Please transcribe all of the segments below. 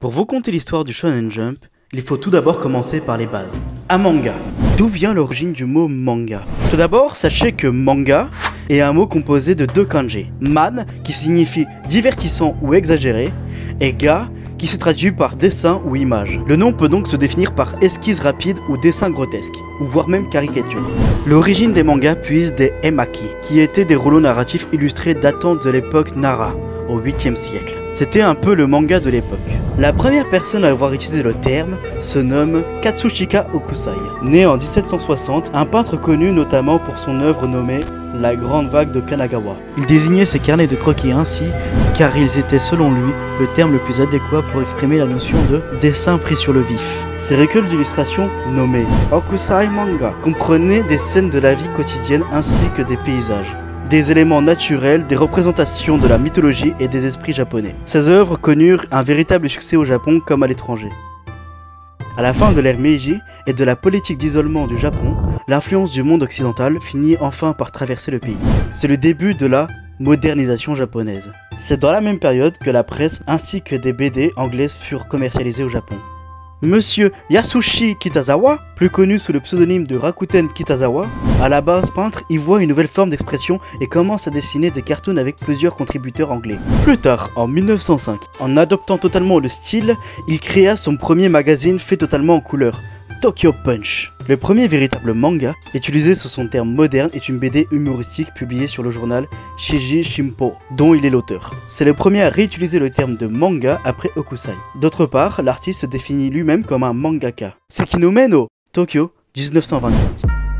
Pour vous conter l'histoire du Shonen Jump, il faut tout d'abord commencer par les bases. Un manga. D'où vient l'origine du mot manga? Tout d'abord, sachez que manga est un mot composé de deux kanji. Man, qui signifie divertissant ou exagéré, et ga, qui se traduit par dessin ou image. Le nom peut donc se définir par esquisse rapide ou dessin grotesque, ou voire même caricature. L'origine des mangas puise des emaki, qui étaient des rouleaux narratifs illustrés datant de l'époque Nara, au 8e siècle. C'était un peu le manga de l'époque. La première personne à avoir utilisé le terme se nomme Katsushika Okusai. Né en 1760, un peintre connu notamment pour son œuvre nommée la grande vague de Kanagawa. Il désignait ses carnets de croquis ainsi car ils étaient selon lui le terme le plus adéquat pour exprimer la notion de dessin pris sur le vif. Ces recueils d'illustrations nommés Okusai Manga comprenaient des scènes de la vie quotidienne ainsi que des paysages des éléments naturels, des représentations de la mythologie et des esprits japonais. Ces œuvres connurent un véritable succès au Japon comme à l'étranger. À la fin de l'ère Meiji et de la politique d'isolement du Japon, l'influence du monde occidental finit enfin par traverser le pays. C'est le début de la modernisation japonaise. C'est dans la même période que la presse ainsi que des BD anglaises furent commercialisées au Japon. Monsieur Yasushi Kitazawa, plus connu sous le pseudonyme de Rakuten Kitazawa, à la base peintre, y voit une nouvelle forme d'expression et commence à dessiner des cartoons avec plusieurs contributeurs anglais. Plus tard, en 1905, en adoptant totalement le style, il créa son premier magazine fait totalement en couleur, Tokyo Punch. Le premier véritable manga, utilisé sous son terme moderne, est une BD humoristique publiée sur le journal Shiji Shimpo, dont il est l'auteur. C'est le premier à réutiliser le terme de manga après Okusai. D'autre part, l'artiste se définit lui-même comme un mangaka. Sekinomeno, Tokyo, 1925.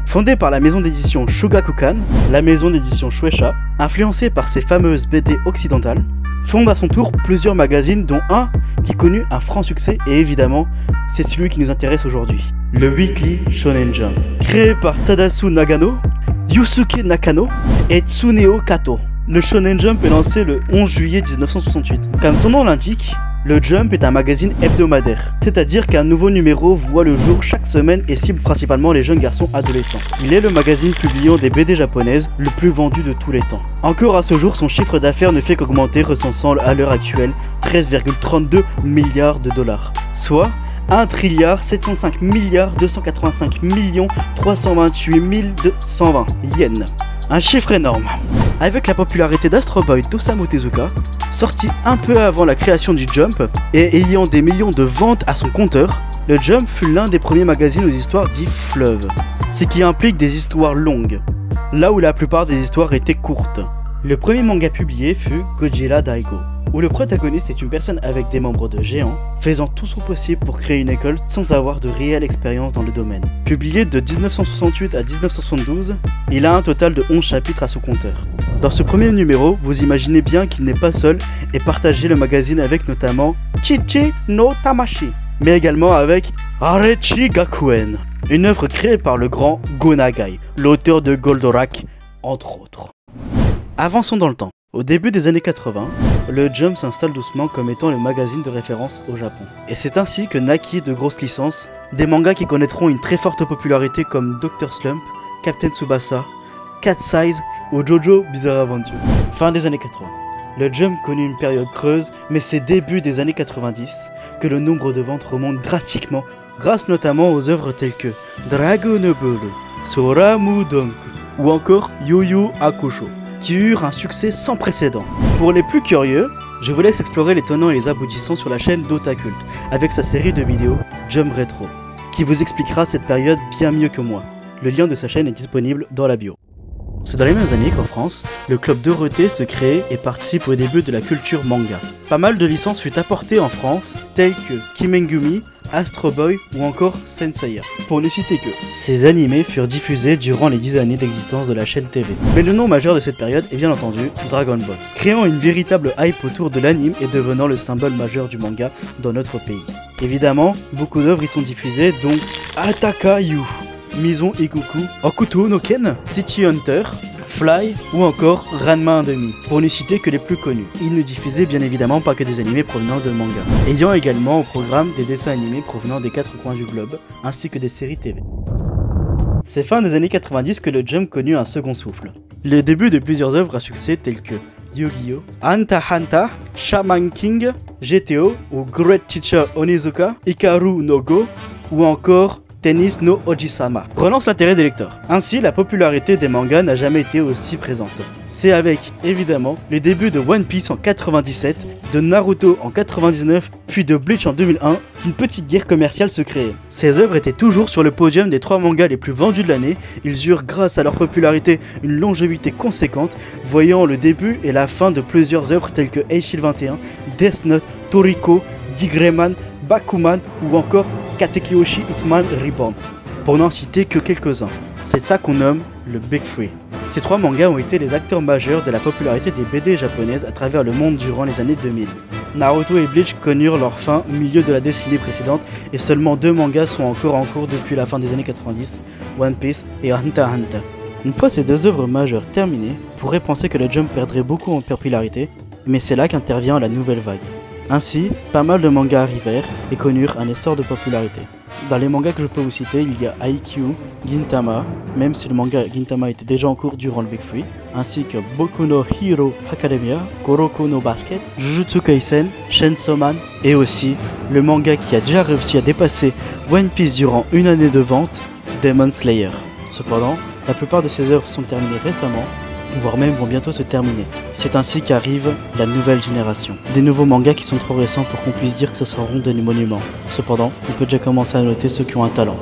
Fondé par la maison d'édition Shugakukan, la maison d'édition Shueisha, influencé par ses fameuses BD occidentales, fonde à son tour plusieurs magazines dont un qui connut un franc succès et évidemment c'est celui qui nous intéresse aujourd'hui. Le Weekly Shonen Jump. Créé par Tadasu Nagano, Yusuke Nakano et Tsuneo Kato. Le Shonen Jump est lancé le 11 juillet 1968. Comme son nom l'indique, le Jump est un magazine hebdomadaire, c'est-à-dire qu'un nouveau numéro voit le jour chaque semaine et cible principalement les jeunes garçons adolescents. Il est le magazine publiant des BD japonaises le plus vendu de tous les temps. Encore à ce jour, son chiffre d'affaires ne fait qu'augmenter, recensant à l'heure actuelle 13,32 milliards de dollars, soit 1 trilliard 705 milliards 285 millions 328 220 yens. Un chiffre énorme. Avec la popularité d'Astro Boy d'Osamu Tezuka, sorti un peu avant la création du Jump et ayant des millions de ventes à son compteur, le Jump fut l'un des premiers magazines aux histoires dit fleuves, ce qui implique des histoires longues, là où la plupart des histoires étaient courtes. Le premier manga publié fut Godzilla Daigo, où le protagoniste est une personne avec des membres de géants, faisant tout son possible pour créer une école sans avoir de réelle expérience dans le domaine. Publié de 1968 à 1972, il a un total de 11 chapitres à son compteur. Dans ce premier numéro, vous imaginez bien qu'il n'est pas seul et partagé le magazine avec notamment Chichi no Tamashi, mais également avec Arechi Gakuen, une œuvre créée par le grand Gonagai, l'auteur de Goldorak, entre autres. Avançons dans le temps. Au début des années 80, le Jump s'installe doucement comme étant le magazine de référence au Japon. Et c'est ainsi que naquit de grosses licences, des mangas qui connaîtront une très forte popularité comme Dr. Slump, Captain Tsubasa, Cat Size ou Jojo Bizarre Adventure. Fin des années 80. Le Jump connut une période creuse, mais c'est début des années 90 que le nombre de ventes remonte drastiquement, grâce notamment aux œuvres telles que Dragon Ball, Soramu Donku ou encore Yu Hakusho qui eurent un succès sans précédent. Pour les plus curieux, je vous laisse explorer les tenants et les aboutissants sur la chaîne d'Otacult, avec sa série de vidéos Jump Retro, qui vous expliquera cette période bien mieux que moi. Le lien de sa chaîne est disponible dans la bio. C'est dans les mêmes années qu'en France, le club Dorothée se crée et participe au début de la culture manga. Pas mal de licences furent apportées en France, telles que Kimengumi, Astro Boy ou encore Senseiya, pour ne citer que. Ces animés furent diffusés durant les 10 années d'existence de la chaîne TV. Mais le nom majeur de cette période est bien entendu Dragon Ball, créant une véritable hype autour de l'anime et devenant le symbole majeur du manga dans notre pays. Évidemment, beaucoup d'œuvres y sont diffusées, dont Ataka Yu, Mison Ikuku, Okuto no Ken, City Hunter, Fly ou encore Ranma 1,5, pour ne citer que les plus connus. Il ne diffusait bien évidemment pas que des animés provenant de manga, ayant également au programme des dessins animés provenant des quatre coins du globe, ainsi que des séries TV. C'est fin des années 90 que le Jump connut un second souffle. Le début de plusieurs œuvres à succès telles que Yu-Gi-Oh!, Hanta Hanta, Shaman King, GTO ou Great Teacher Onizuka, Ikaru no Go ou encore Tennis no Ojisama relance l'intérêt des lecteurs. Ainsi, la popularité des mangas n'a jamais été aussi présente. C'est avec, évidemment, le début de One Piece en 97, de Naruto en 99, puis de Bleach en 2001, qu'une petite guerre commerciale se créait. Ces œuvres étaient toujours sur le podium des trois mangas les plus vendus de l'année, ils eurent grâce à leur popularité une longévité conséquente, voyant le début et la fin de plusieurs œuvres telles que Eishil 21, Death Note, Toriko, Digreman, Bakuman ou encore Katekyoshi Hitman Reborn, pour n'en citer que quelques-uns. C'est ça qu'on nomme le Big Three. Ces trois mangas ont été les acteurs majeurs de la popularité des BD japonaises à travers le monde durant les années 2000. Naruto et Bleach connurent leur fin au milieu de la décennie précédente et seulement deux mangas sont encore en cours depuis la fin des années 90, One Piece et Hunter x Hunter. Une fois ces deux œuvres majeures terminées, on pourrait penser que le Jump perdrait beaucoup en popularité, mais c'est là qu'intervient la nouvelle vague. Ainsi, pas mal de mangas arrivèrent et connurent un essor de popularité. Dans les mangas que je peux vous citer, il y a Aikyu, Gintama, même si le manga Gintama était déjà en cours durant le Big Free, ainsi que Boku no Hero Academia, Kuroko no Basket, Jujutsu Kaisen, Chainsaw Man, et aussi le manga qui a déjà réussi à dépasser One Piece durant une année de vente, Demon Slayer. Cependant, la plupart de ces œuvres sont terminées récemment voire même vont bientôt se terminer. C'est ainsi qu'arrive la nouvelle génération. Des nouveaux mangas qui sont trop récents pour qu'on puisse dire que ce seront des monuments. Cependant, on peut déjà commencer à noter ceux qui ont un talent.